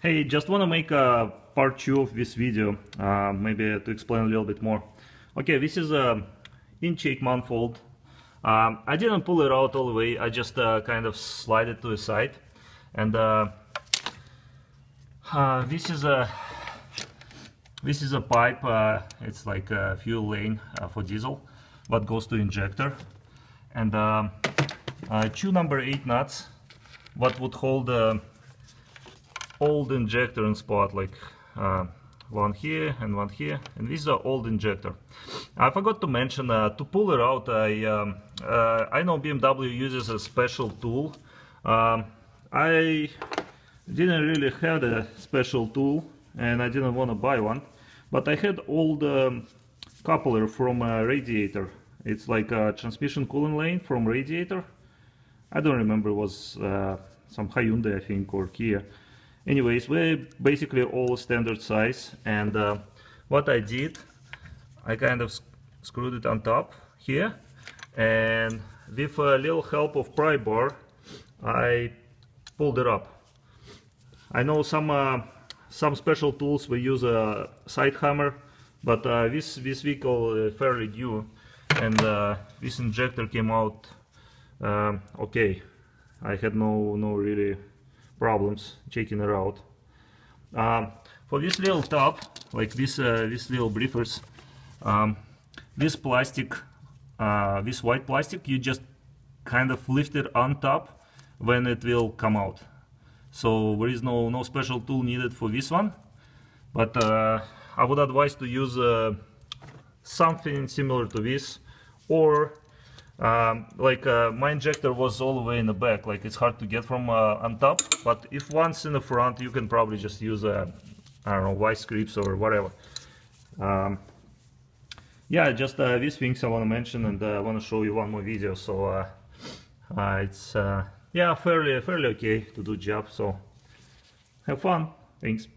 Hey, just want to make a part two of this video, uh, maybe to explain a little bit more. Okay, this is a intake manifold. Um, I didn't pull it out all the way, I just uh, kind of slide it to the side. And uh, uh this is a this is a pipe, uh, it's like a fuel lane uh, for diesel, what goes to injector. And um, two number 8 nuts, what would hold the old injector in spot, like uh, one here and one here, and this is an old injector. I forgot to mention, uh, to pull it out, I, um, uh, I know BMW uses a special tool. Um, I didn't really have a special tool, and I didn't want to buy one. But I had old um, coupler from a radiator. It's like a transmission coolant lane from radiator. I don't remember, it was uh, some Hyundai, I think, or Kia. Anyways, we're basically all standard size. And uh, what I did, I kind of screwed it on top here. And with a little help of pry bar, I pulled it up. I know some uh, some special tools we use a side hammer but uh, this this vehicle uh, fairly new and uh, this injector came out um, okay I had no no really problems checking it out. Um, for this little top like this uh, this little briefers um, this plastic uh, this white plastic you just kind of lift it on top when it will come out. So there is no no special tool needed for this one but uh, I would advise to use uh, something similar to this or um, like uh, my injector was all the way in the back like it's hard to get from uh, on top but if once in the front you can probably just use a uh, don't know vice grips or whatever um, yeah just uh, these things I want to mention and I want to show you one more video so it's yeah, fairly fairly okay to do job. So have fun. Thanks.